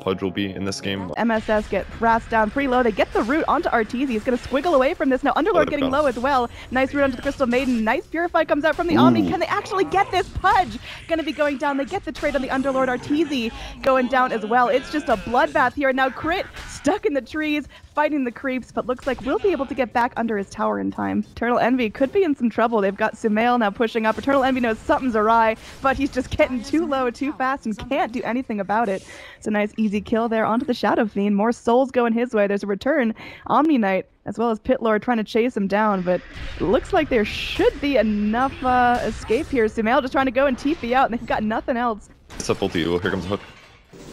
Pudge will be in this game. MSS get harassed down pretty low. They get the root onto Arteezy. He's going to squiggle away from this. Now Underlord getting low as well. Nice root onto the Crystal Maiden. Nice Purify comes out from the Ooh. Omni. Can they actually get this Pudge? Going to be going down. They get the trade on the Underlord Arteezy going down as well. It's just a bloodbath here. Now Crit stuck in the trees fighting the creeps, but looks like we'll be able to get back under his tower in time. Eternal Envy could be in some trouble. They've got Sumail now pushing up. Eternal Envy knows something's awry, but he's just getting too low too fast and can't do anything about it. It's a nice easy kill there onto the Shadow Fiend. More souls going his way. There's a return. Omni Knight as well as Pitlord trying to chase him down, but looks like there should be enough uh, escape here. Sumail just trying to go and TP out, and they've got nothing else. What's up, ulti? Oh, here comes hook.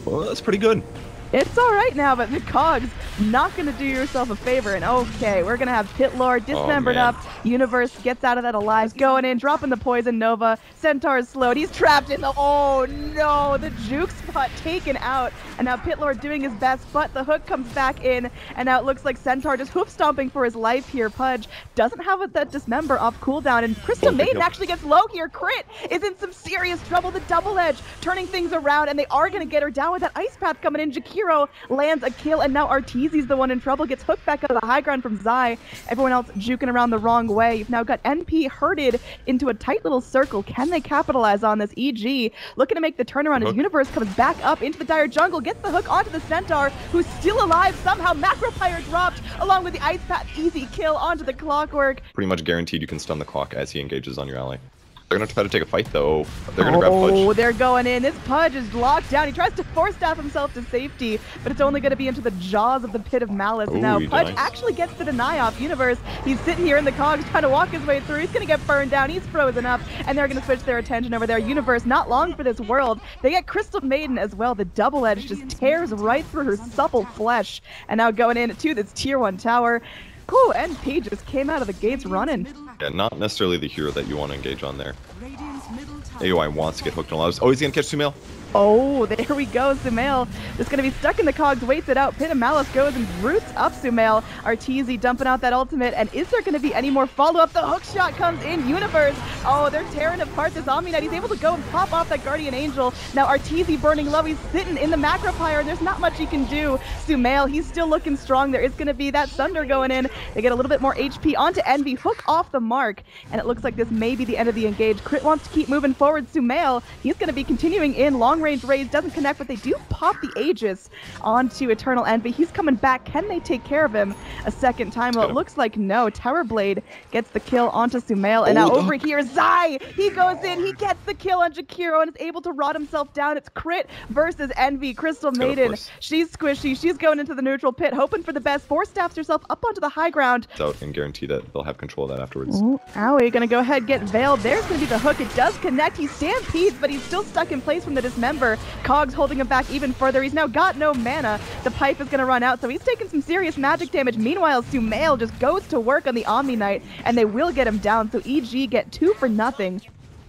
Well, that's pretty good. It's all right now, but the cogs not going to do yourself a favor. And okay, we're going to have Pit Lord oh, dismembered oh, up. Universe gets out of that alive, going in, dropping the poison Nova. Centaur is slowed. He's trapped in the. Oh no, the juke spot taken out. And now Pit Lord doing his best, but the hook comes back in. And now it looks like Centaur just hoof stomping for his life here. Pudge doesn't have that dismember off cooldown. And Crystal Maiden actually gets low here. Crit is in some serious trouble. The double edge turning things around, and they are going to get her down with that ice path coming in. Jakir Hero lands a kill, and now Arteezy's the one in trouble. Gets hooked back out of the high ground from Zai. Everyone else juking around the wrong way. You've now got NP herded into a tight little circle. Can they capitalize on this? EG looking to make the turnaround as Universe comes back up into the dire jungle, gets the hook onto the Centaur, who's still alive somehow. Macropyre dropped along with the Ice Path. Easy kill onto the Clockwork. Pretty much guaranteed you can stun the clock as he engages on your ally. They're gonna try to take a fight though. They're gonna oh, grab Pudge. Oh, they're going in. This Pudge is locked down. He tries to force staff himself to safety, but it's only gonna be into the jaws of the pit of malice. Ooh, now Pudge nice. actually gets the deny off Universe. He's sitting here in the cogs trying to walk his way through. He's gonna get burned down. He's frozen up, and they're gonna switch their attention over there. Universe not long for this world. They get Crystal Maiden as well. The double edge just tears right through her supple flesh. And now going in to this tier one tower. Whew, NP just came out of the gates running. Yeah, not necessarily the hero that you want to engage on there. AOI wants to get hooked on lives. Oh, he's gonna catch Sumail. Oh, there we go. Sumail is going to be stuck in the cogs, waits it out. Pit of Malice goes and roots up Sumail. Arteezy dumping out that ultimate. And is there going to be any more follow-up? The hook shot comes in. Universe. Oh, they're tearing apart this Omni Knight. He's able to go and pop off that Guardian Angel. Now Arteezy burning low. He's sitting in the Macro Pyre, there's not much he can do. Sumail, he's still looking strong. There is going to be that Thunder going in. They get a little bit more HP onto Envy. Hook off the mark. And it looks like this may be the end of the engage. Crit wants to keep moving forward. Sumail, he's going to be continuing in long range raise doesn't connect, but they do pop the Aegis onto Eternal Envy. He's coming back. Can they take care of him a second time? Well, it looks like no. Terrorblade gets the kill onto Sumail, and oh, now over here, Zai! He goes in, he gets the kill on Jakiro and is able to rot himself down. It's Crit versus Envy. Crystal Maiden, she's squishy. She's going into the neutral pit, hoping for the best. Force staffs herself up onto the high ground. Out and guarantee that they'll have control of that afterwards. Ooh, Aui, gonna go ahead get veiled. There's gonna be the hook. It does connect. He stampedes, but he's still stuck in place from the dismember. Cogs holding him back even further. He's now got no mana. The pipe is going to run out, so he's taking some serious magic damage. Meanwhile, Sumail just goes to work on the Omni Knight, and they will get him down, so EG get two for nothing.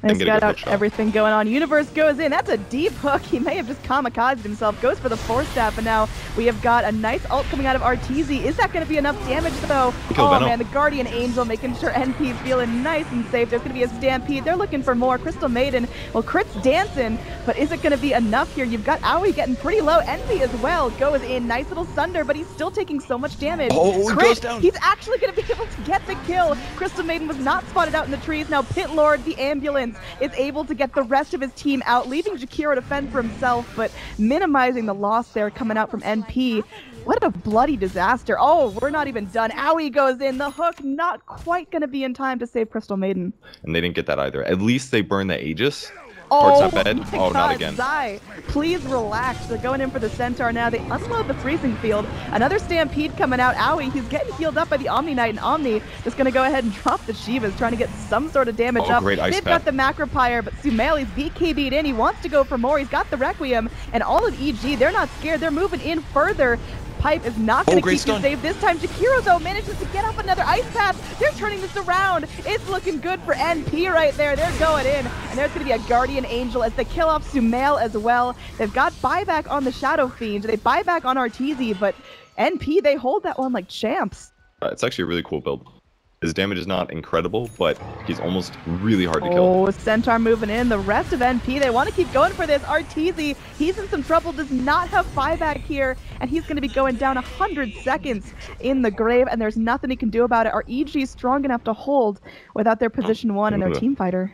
He's got out everything going on. Universe goes in. That's a deep hook. He may have just kamikazed himself. Goes for the force staff, and now we have got a nice ult coming out of Arteezy. Is that going to be enough damage, though? Oh, Venom. man, the Guardian Angel making sure NP feeling nice and safe. There's going to be a stampede. They're looking for more. Crystal Maiden, well, Crit's dancing, but is it going to be enough here? You've got Aui getting pretty low. Envy as well goes in. Nice little Sunder, but he's still taking so much damage. Oh, Crit, goes down. He's actually going to be able to get the kill. Crystal Maiden was not spotted out in the trees. Now Pit Lord, the ambulance, is able to get the rest of his team out, leaving Jakiro to fend for himself, but minimizing the loss there coming out from NP. What a bloody disaster. Oh, we're not even done. Aui goes in. The hook not quite going to be in time to save Crystal Maiden. And they didn't get that either. At least they burned the Aegis. Oh, oh, not bed. oh, God, not again. Zai, please relax. They're going in for the Centaur now. They unload the freezing field. Another Stampede coming out. Aui, he's getting healed up by the Omni Knight, and Omni just going to go ahead and drop the Shivas, trying to get some sort of damage oh, up. Great ice They've got the Macropyre, but Sumaili's BKB'd in. He wants to go for more. He's got the Requiem, and all of EG, they're not scared. They're moving in further. Pipe is not going to oh, keep stun. you safe this time. Jakiro, though, manages to get up another ice path. They're turning this around. It's looking good for NP right there. They're going in. And there's going to be a Guardian Angel as they kill off Sumail as well. They've got buyback on the Shadow Fiend. They buy back on Arteezy, but NP, they hold that one like champs. Uh, it's actually a really cool build. His damage is not incredible, but he's almost really hard to oh, kill. Oh, Centaur moving in. The rest of NP, they want to keep going for this. Arteezy, he's in some trouble, does not have buyback here, and he's going to be going down 100 seconds in the grave, and there's nothing he can do about it. Are EG strong enough to hold without their position one and their mm-hmm. team fighter?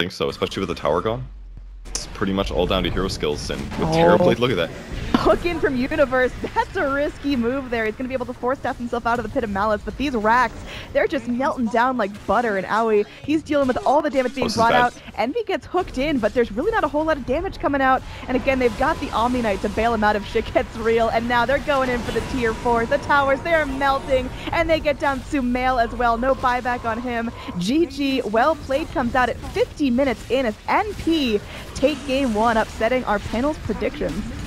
I think so, especially with the tower gone. It's pretty much all down to hero skills, and with oh. Terrorblade, look at that hook in from Universe. That's a risky move there. He's going to be able to force staff himself out of the Pit of Malice, but these racks, they're just melting down like butter. And Aui, he's dealing with all the damage being brought out. Envy gets hooked in, but there's really not a whole lot of damage coming out. And again, they've got the Omni Knight to bail him out if shit gets real. And now they're going in for the tier 4s. The towers, they are melting, and they get down Sumail as well. No buyback on him. GG, well played, comes out at 50 minutes in as NP take game one, upsetting our panel's predictions.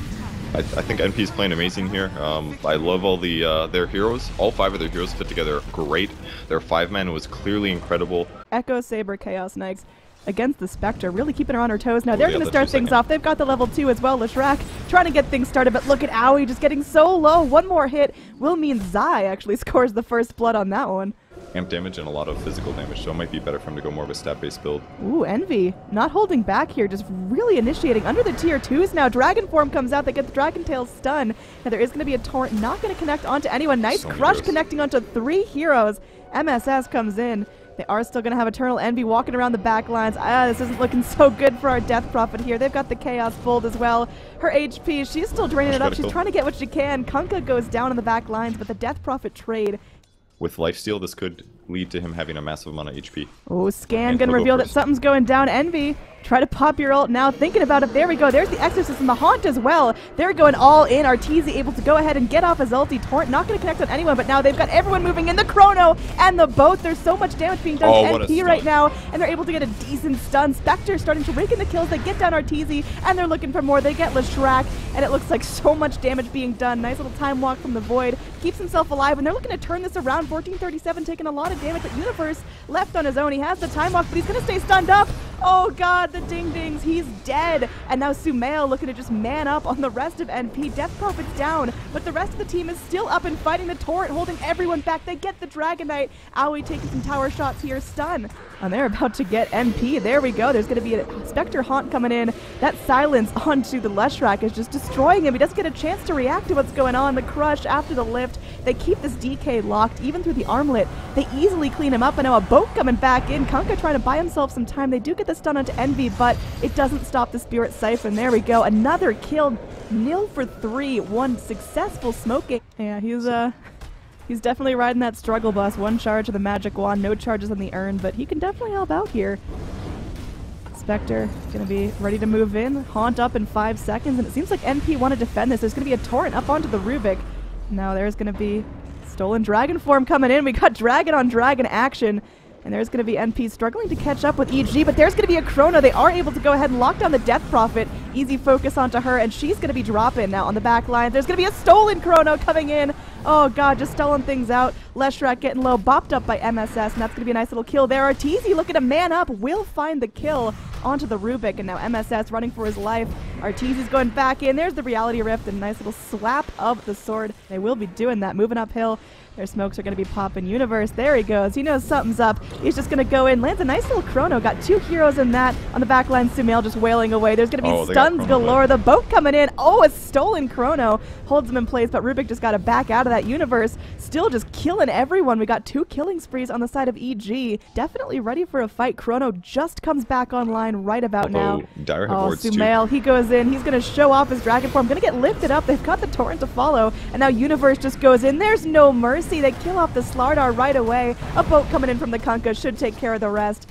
I, I think is playing amazing here. Um, I love all the uh, their heroes. All five of their heroes fit together great. Their five man was clearly incredible. Echo, Saber, Chaos Knights against the Spectre, really keeping her on her toes. Now they're yeah, going to start things second. off. They've got the level 2 as well. Leshrac trying to get things started, but look at Aui just getting so low. One more hit will mean Zai actually scores the first blood on that one amp damage and a lot of physical damage, so it might be better for him to go more of a stat-based build. Ooh, Envy. Not holding back here, just really initiating under the tier 2s now. Dragon Form comes out, they get the Dragon Tail stun. Now there is going to be a Torrent, not going to connect onto anyone. Nice so Crush heroes. connecting onto three heroes. MSS comes in. They are still going to have Eternal Envy walking around the back lines. Ah, this isn't looking so good for our Death Prophet here. They've got the Chaos Bolt as well. Her HP, she's still draining it up. She's trying to get what she can. Kunkka goes down in the back lines, but the Death Prophet trade with lifesteal, this could lead to him having a massive amount of HP. Oh, Scan gonna reveal that something's going down. Envy Try to pop your ult now. Thinking about it. There we go. There's the Exorcist and the Haunt as well. They're going all in. Arteezy able to go ahead and get off his ulti. Torrent not going to connect on anyone, but now they've got everyone moving in. The Chrono and the boat. There's so much damage being done oh, to NP right now, and they're able to get a decent stun. Spectre starting to rake in the kills. They get down Arteezy, and they're looking for more. They get Leshrac, and it looks like so much damage being done. Nice little time walk from the Void. Keeps himself alive, and they're looking to turn this around. 1437 taking a lot of damage, but Universe left on his own. He has the time off, but he's going to stay stunned up. Oh god, the ding dings, he's dead. And now Sumail looking to just man up on the rest of NP. Death Prophet's down, but the rest of the team is still up and fighting the torrent, holding everyone back. They get the Dragon Knight. Aui taking some tower shots here, stun. And they're about to get MP. There we go. There's going to be a Spectre Haunt coming in. That silence onto the Leshrac is just destroying him. He doesn't get a chance to react to what's going on. The crush after the lift. They keep this DK locked, even through the armlet. They easily clean him up. And now a boat coming back in. Kunkka trying to buy himself some time. They do get the stun onto Envy, but it doesn't stop the Spirit Siphon. There we go. Another kill. Nil for three. One successful smoking. Yeah, he's uh He's definitely riding that struggle bus. One charge of the magic wand, no charges on the urn, but he can definitely help out here. Spectre going to be ready to move in. Haunt up in five seconds, and it seems like NP want to defend this. There's going to be a torrent up onto the Rubik. Now there's going to be stolen dragon form coming in. We got dragon on dragon action. And there's going to be NP struggling to catch up with EG, but there's going to be a Chrono. They are able to go ahead and lock down the Death Prophet. Easy focus onto her, and she's going to be dropping now on the back line. There's going to be a stolen Chrono coming in. Oh, God, just stolen things out. Leshrac getting low, bopped up by MSS, and that's going to be a nice little kill there. Arteezy looking to man up, will find the kill onto the Rubik, and now MSS running for his life. Arteezy's going back in. There's the Reality Rift, and a nice little slap of the sword. They will be doing that, moving uphill. Their smokes are going to be popping. Universe, there he goes. He knows something's up. He's just going to go in. Lands a nice little chrono. Got two heroes in that. On the back line, Sumail just wailing away. There's going to be oh, stuns galore. The boat coming in. Oh, a stolen chrono. Holds him in place, but Rubik just got to back out of that universe. Still just killing everyone. We got two killing sprees on the side of EG. Definitely ready for a fight. Chrono just comes back online right about Although, now. Dire oh, Sumail, he goes in. He's going to show off his dragon form. Going to get lifted up. They've got the torrent to follow. And now Universe just goes in. There's no mercy mercy. They kill off the Slardar right away. A boat coming in from the Kunkka should take care of the rest.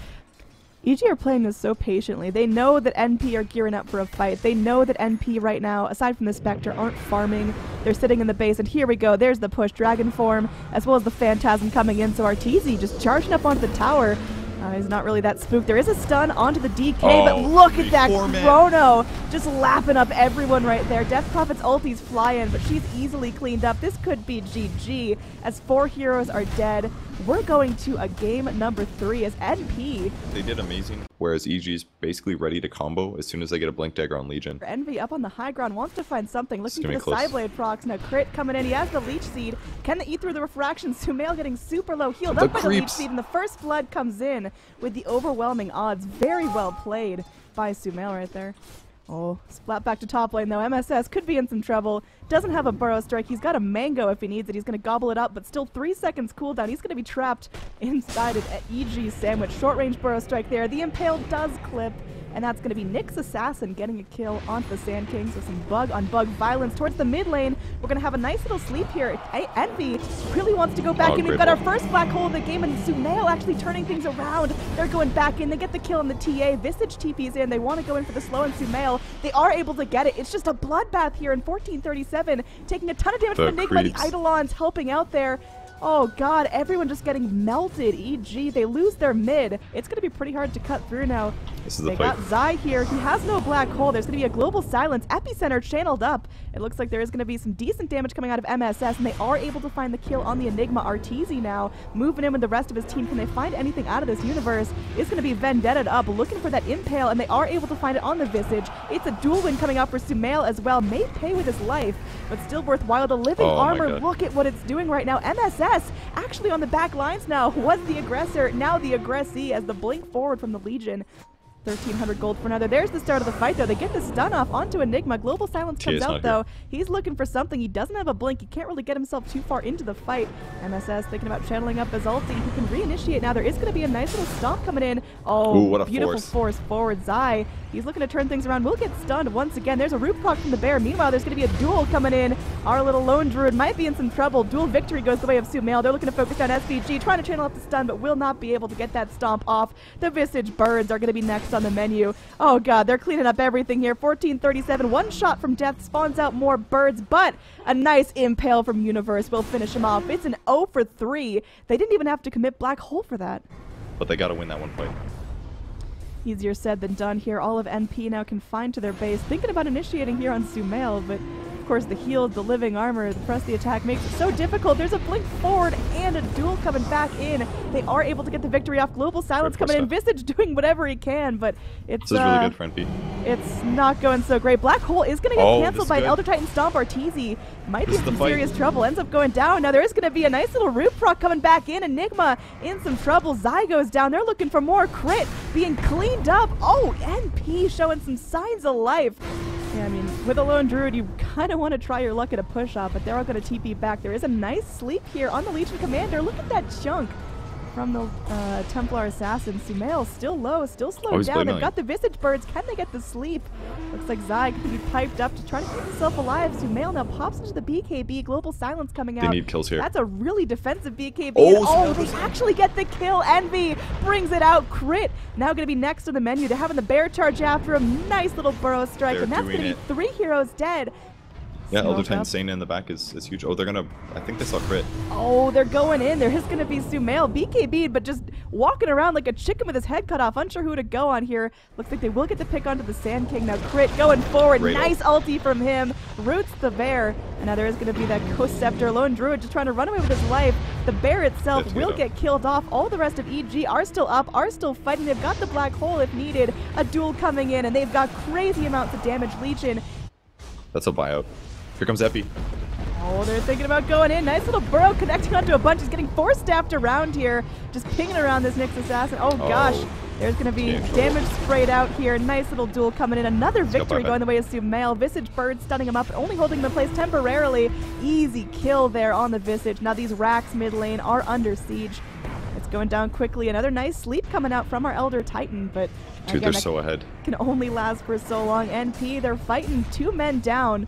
EG are playing this so patiently. They know that NP are gearing up for a fight. They know that NP right now, aside from the Spectre, aren't farming. They're sitting in the base, and here we go. There's the push Dragon form, as well as the Phantasm coming in. So Arteezy just charging up onto the tower. Uh, he's not really that spooked. There is a stun onto the DK, oh, but look at that Chrono just lapping up everyone right there. Death Prophet's ulti's flying, but she's easily cleaned up. This could be GG as four heroes are dead. We're going to a game number three as NP. They did amazing, whereas EG's basically ready to combo as soon as they get a Blink Dagger on Legion. Envy up on the high ground wants to find something, looking for the close. Sideblade procs. Now Crit coming in, he has the Leech Seed. Can they eat through the refraction? Sumail getting super low healed The up by the Leech. Seed, and the first blood comes in with the overwhelming odds. Very well played by Sumail right there. Oh, splat back to top lane though. MSS could be in some trouble. Doesn't have a burrow strike. He's got a mango if he needs it. He's going to gobble it up, but still three seconds cooldown. He's going to be trapped inside an EG sandwich. Short range burrow strike there. The impale does clip. And that's going to be Nyx Assassin getting a kill onto the Sand King. So some bug on bug violence towards the mid lane. We're going to have a nice little sleep here. Envy really wants to go back Oh, in. We've got our first black hole of the game, and Sumail actually turning things around. They're going back in. They get the kill in the TA. Visage TP's in. They want to go in for the slow and Sumail. They are able to get it. It's just a bloodbath here in 1437, taking a ton of damage The from Enigma. The. Eidolons helping out there. Oh god, everyone just getting melted. EG, they lose their mid. It's going to be pretty hard to cut through now. This is They fight. got Zai here. He has no black hole. There's going to be a global silence. Epicenter channeled up. It looks like there is going to be some decent damage coming out of MSS, and they are able to find the kill on the Enigma Arteezy now. Moving in with the rest of his team. Can they find anything out of this universe? It's going to be Vendetta up, looking for that Impale, and they are able to find it on the Visage. It's a duel win coming out for Sumail as well. May pay with his life, but still worthwhile. The living Oh armor, look at what it's doing right now. MSS actually on the back lines now. Was the aggressor, now the aggressee as the blink forward from the Legion. 1300 gold for another. There's the start of the fight, though. They get the stun off onto Enigma. Global Silence comes out, though. He's looking for something. He doesn't have a blink. He can't really get himself too far into the fight. MSS thinking about channeling up his ulti. He can reinitiate now. There is going to be a nice little stomp coming in. Oh, Ooh, what a beautiful force. force forward. Zai, he's looking to turn things around. We'll get stunned once again. There's a root proc from the bear. Meanwhile, there's going to be a duel coming in. Our little lone druid might be in some trouble. Duel victory goes the way of Sumail. They're looking to focus on SVG, trying to channel up the stun, but will not be able to get that stomp off. The Visage Birds are going to be next on the menu. Oh god, they're cleaning up everything here. 1437, one shot from death spawns out more birds, but a nice impale from Universe will finish him off. It's an 0 for 3. They didn't even have to commit Black Hole for that. But they gotta win that one fight. Easier said than done here. All of NP now confined to their base. Thinking about initiating here on Sumail, but of course the heals, the living armor, the press the attack makes it so difficult. There's a blink forward and a duel coming back in. They are able to get the victory off. Global Silence coming in. Visage doing whatever he can, but it's uh, really good for NP. it's not going so great. Black Hole is going to get Oh, canceled by an good. Elder Titan Stomp. Arteezy might be This in is the some serious trouble. Ends up going down. Now there is going to be a nice little root proc coming back in. Enigma in some trouble. Zai goes down. They're looking for more crit being cleaned up. Oh, NP showing some signs of life. Yeah, I mean, with a lone druid, you kind of want to try your luck at a push off, but they're all going to TP back. There is a nice sleep here on the Legion Commander. Look at that chunk from the uh, Templar Assassin. Sumail still low, still slowed Oh, down. They've got the Visage Birds. Can they get the sleep? Looks like Zai could be piped up to try to keep himself alive. Sumail now pops into the BKB. Global Silence coming out. They need kills here. That's a really defensive BKB. Oh, oh they actually get the kill. Envy brings it out. Crit. Now going to be next on the menu. They're having the bear charge after him. Nice little burrow strike. They're and that's going to be three heroes dead. Yeah, Elder Titan up. Sane in the back is, is huge. Oh, they're gonna. I think they saw crit. Oh, they're going in. There is going to be Sumail, BKB, but just walking around like a chicken with his head cut off. Unsure who to go on here. Looks like they will get the pick onto the Sand King. Now, Crit going forward. Great nice ulti from him. Roots the bear. And now there is going to be that Ghost Scepter. Lone Druid just trying to run away with his life. The bear itself will get killed off. All the rest of EG are still up, are still fighting. They've got the black hole if needed. A duel coming in, and they've got crazy amounts of damage. Legion That's a buyout. Here comes Epi. Oh, they're thinking about going in. Nice little burrow connecting onto a bunch. He's getting force staffed around here. Just pinging around this Nyx assassin. Oh, Oh. gosh. There's going to be damage sprayed out here. Nice little duel coming in. Another go, victory bye-bye. going the way of Sumail. Visage Bird stunning him up, only holding him in place temporarily. Easy kill there on the Visage. Now these racks mid lane are under siege. It's going down quickly. Another nice sleep coming out from our Elder Titan, but Dude, again, they're so ahead. can only last for so long. NP, they're fighting two men down,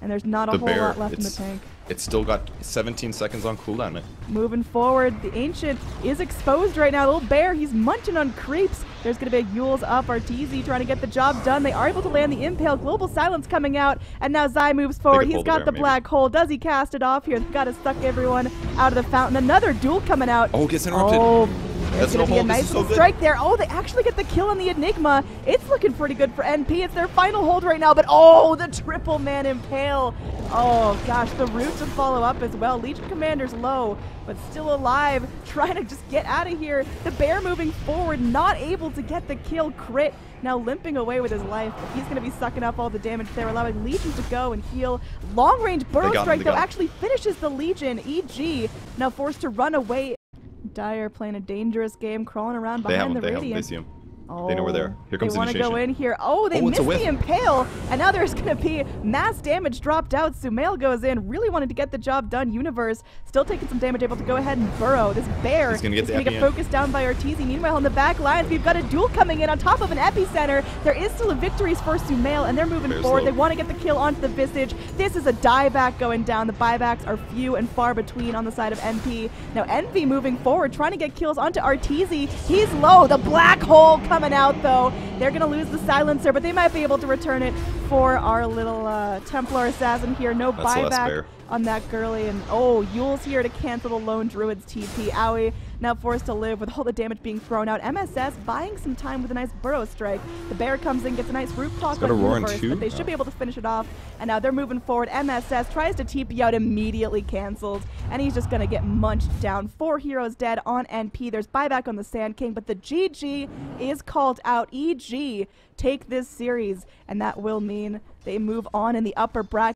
and there's not a The whole bear. lot left in the tank. it's still got 17 seconds on cooldown. Moving forward, the Ancient is exposed right now. The Little Bear, he's munching on creeps. There's going to be a Eul's up. Arteezy trying to get the job done. They are able to land the Impale. Global Silence coming out. And now Zai moves forward. He's pull the got bear, the maybe. black hole. Does he cast it off here? They've got to suck everyone out of the fountain. Another duel coming out. Oh, gets interrupted. Oh, That's going to be a nice so good. strike there. Oh, they actually get the kill on the Enigma. It's looking pretty good for NP. It's their final hold right now, but oh, the triple man impale. Oh, gosh, the root to follow up as well. Legion Commander's low, but still alive, trying to just get out of here. The bear moving forward, not able to get the kill crit. Now limping away with his life, but he's going to be sucking up all the damage there, allowing Legion to go and heal. Long range burrow strike, though, actually finishes the Legion. EG now forced to run away. Dire playing a dangerous game, crawling around They have behind the They have. Radiant. Him. Oh, They know we're there. Oh, here comes they want to go in here. Oh, they Oh, missed the impale, and now there's going to be mass damage dropped out. Sumail goes in, really wanted to get the job done. Universe still taking some damage, able to go ahead and burrow. This bear He's gonna get is the going to get focused down by Arteezy. Meanwhile, on the back lines, we've got a duel coming in on top of an epicenter. There is still a victories for Sumail, and they're moving Bear's forward. low. They want to get the kill onto the Visage. This is a dieback going down. The buybacks are few and far between on the side of NP. Now Envy moving forward, trying to get kills onto Arteezy. He's low. The black hole coming out though. They're gonna lose the silencer, but they might be able to return it for our little uh, Templar assassin here. No That's buyback on that girly, and oh, Eul's here to cancel the lone druid's TP. Aui now forced to live with all the damage being thrown out. MSS buying some time with a nice burrow strike. The bear comes in, gets a nice root talk on Universe, but they should be Oh. able to finish it off. And now they're moving forward. MSS tries to TP out, immediately cancels, and he's just gonna get munched down. Four heroes dead on NP. There's buyback on the Sand King, but the GG is called out. EG take this series, and that will mean they move on in the upper bracket.